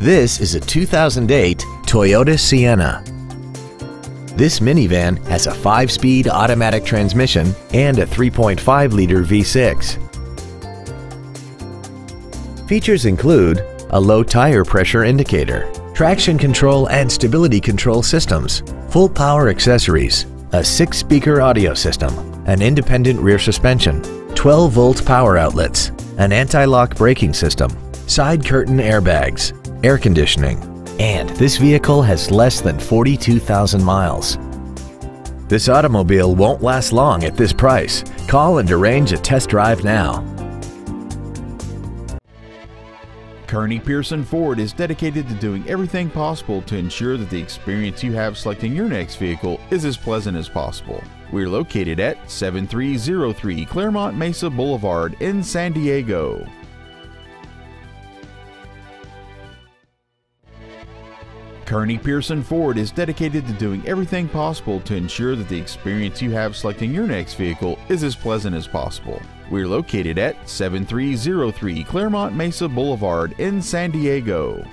This is a 2008 Toyota Sienna. This minivan has a 5-speed automatic transmission and a 3.5-liter V6. Features include a low tire pressure indicator, traction control and stability control systems, full power accessories, a 6-speaker audio system, an independent rear suspension, 12-volt power outlets, an anti-lock braking system, side curtain airbags, air conditioning, and this vehicle has less than 42,000 miles. This automobile won't last long at this price. Call and arrange a test drive now. Kearny Pearson Ford is dedicated to doing everything possible to ensure that the experience you have selecting your next vehicle is as pleasant as possible. We're located at 7303 Clairemont Mesa Boulevard in San Diego. Kearny Pearson Ford is dedicated to doing everything possible to ensure that the experience you have selecting your next vehicle is as pleasant as possible. We're located at 7303 Clairemont Mesa Boulevard in San Diego.